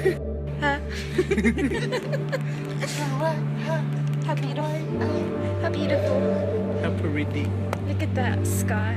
How beautiful. How beautiful. How pretty. Look at that sky.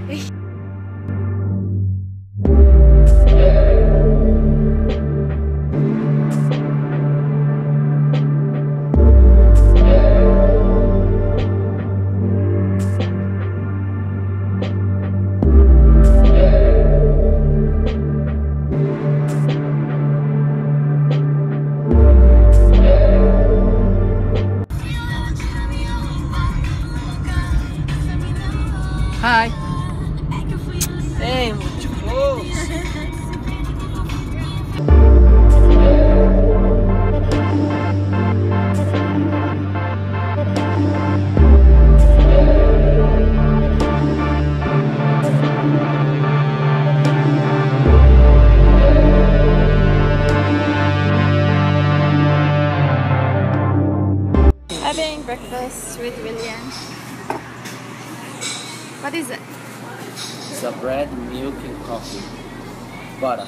With William. What is it? It's a bread, milk, and coffee. Butter.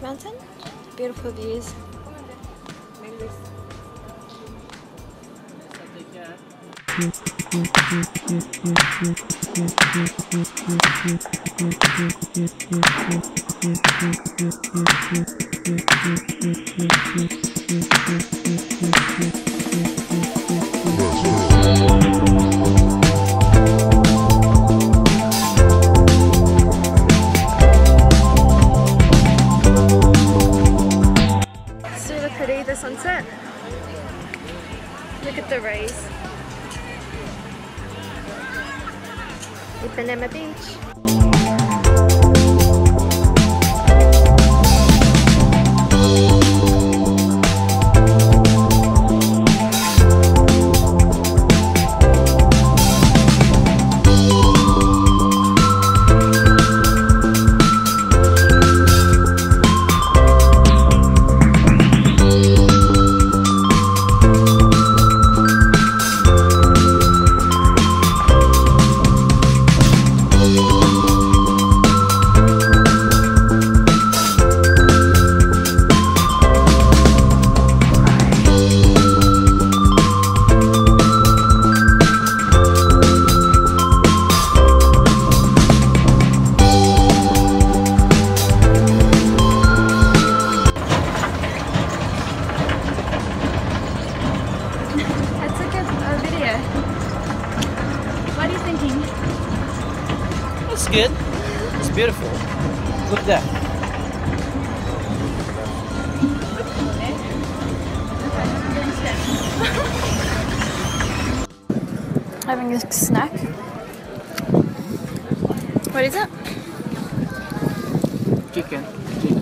Mountain. Beautiful views. Sunset. Look at the rays. Ipanema Beach. Look at that. Having a snack. What is it? Chicken. Chicken.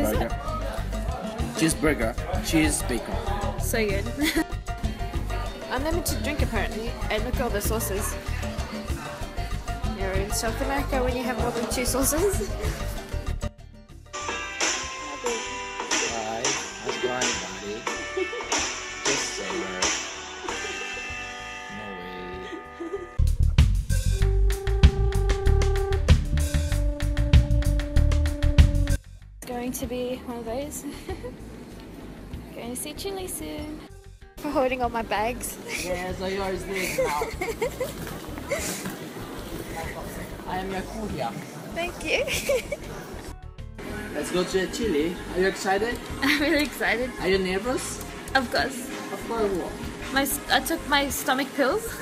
Is Burger. Cheeseburger. Cheese bacon. So good. Unlimited drink apparently, and look at all the sauces. You're in South America when you have more than two sauces. Hi. How's it going, be one of those. going to see Chile soon. For holding all my bags. Yeah, so yours is now. I am your courier. Thank you. Let's go to Chile. Are you excited? I'm really excited. Are you nervous? Of course. Of course. what? My, s- I took my stomach pills.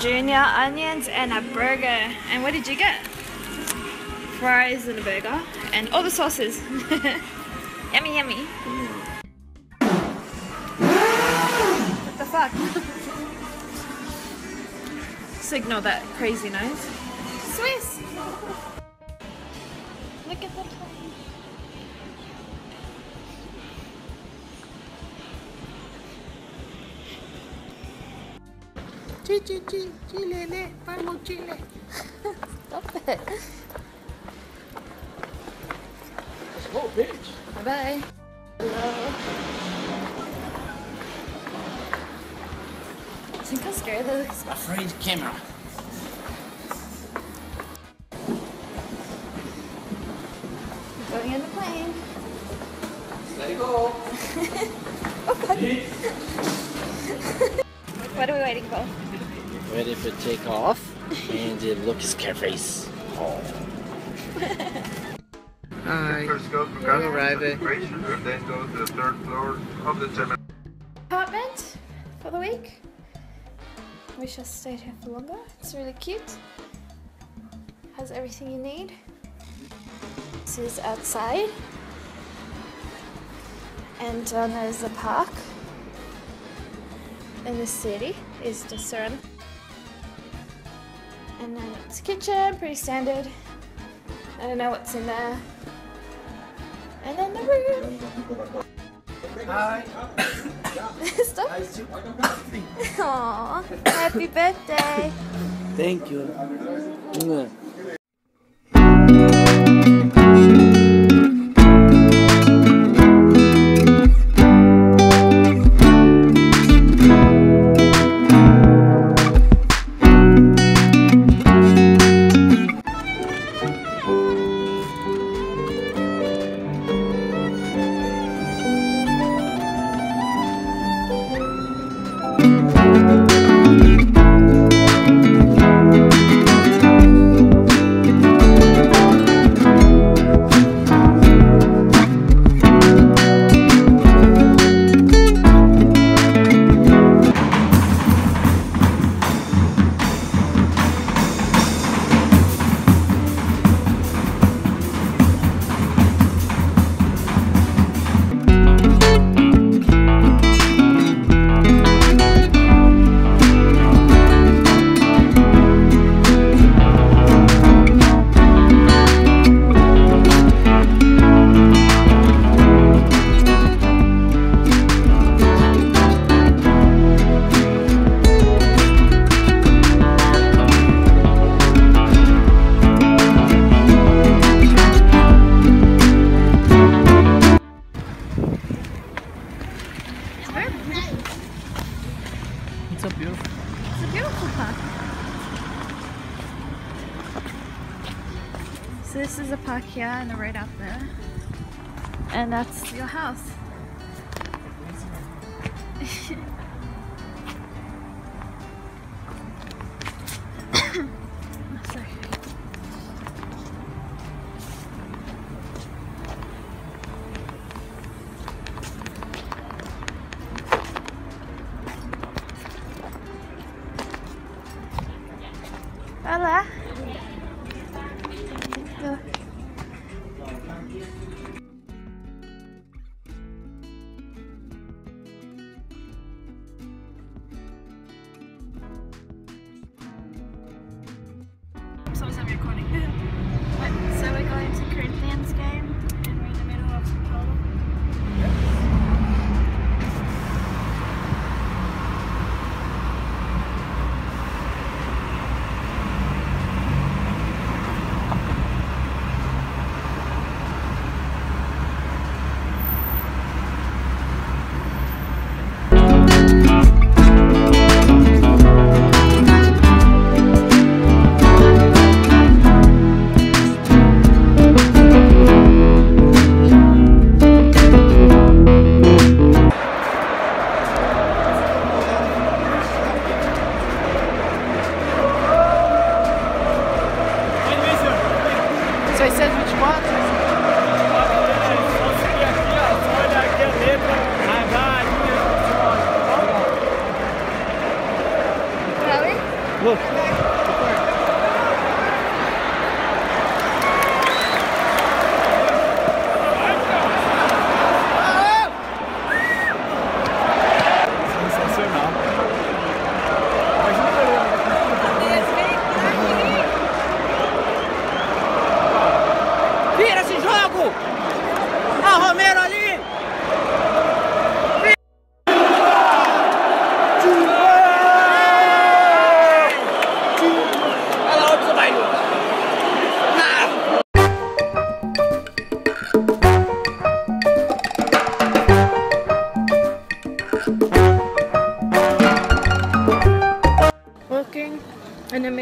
Junior onions and a burger. And what did you get? Fries and a burger. And all the sauces. yummy, yummy. What the fuck? Signal that crazy noise. Swiss! Look at the plane. Stop it. Oh, bitch. Bye bye. Hello. Think I think how scary that is. Afraid camera. Going in the plane. Let it go. What are we waiting for? Ready for takeoff. and uh, look Scarface. Oh. Hi. First go to We're arriving. and then go to the third floor of the terminal. Apartment for the week. We I stay here for longer. It's really cute. Has everything you need. This is outside. And uh, there's the park. And the city is just around. And then it's kitchen, pretty standard. I don't know what's in there. And then the room. Hi. Stop. Aww. Happy birthday. Thank you. Here and the right out there. And that's your house. 624?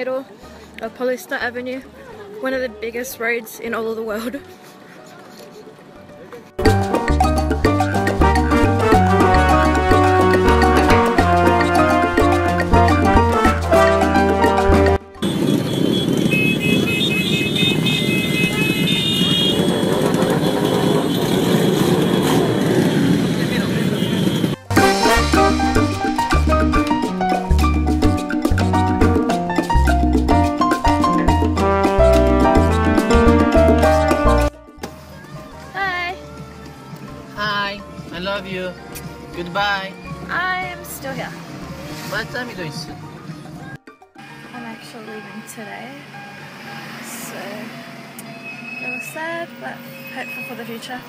Middle of Paulista Avenue, one of the biggest roads in all of the world. I'm actually leaving today. So, a little sad, but hopeful for the future.